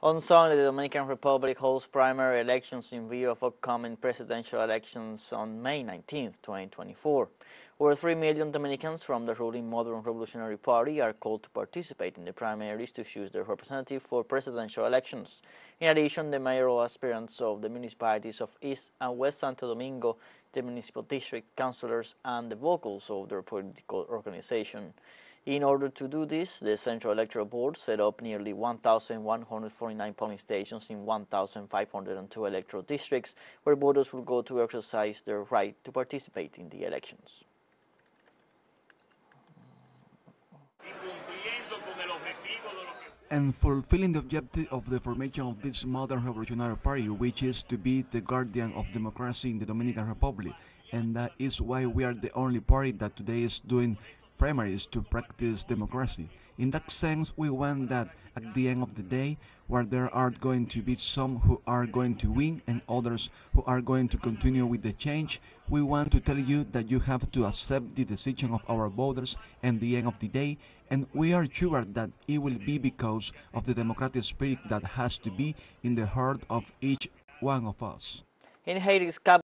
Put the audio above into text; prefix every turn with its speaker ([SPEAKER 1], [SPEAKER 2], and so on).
[SPEAKER 1] On Sunday, the Dominican Republic holds primary elections in view of upcoming presidential elections on May 19, 2024. Over 3 million Dominicans from the ruling Modern Revolutionary Party are called to participate in the primaries to choose their representative for presidential elections. In addition, the mayoral aspirants of the municipalities of East and West Santo Domingo, the municipal district councilors, and the vocals of their political organization. In order to do this, the Central Electoral Board set up nearly 1,149 polling stations in 1,502 electoral districts where voters will go to exercise their right to participate in the elections.
[SPEAKER 2] And fulfilling the objective of the formation of this modern revolutionary party, which is to be the guardian of democracy in the Dominican Republic. And that is why we are the only party that today is doing primaries to practice democracy. In that sense, we want that at the end of the day, where there are going to be some who are going to win and others who are going to continue with the change, we want to tell you that you have to accept the decision of our voters at the end of the day, and we are sure that it will be because of the democratic spirit that has to be in the heart of each one of us.
[SPEAKER 1] In Haiti's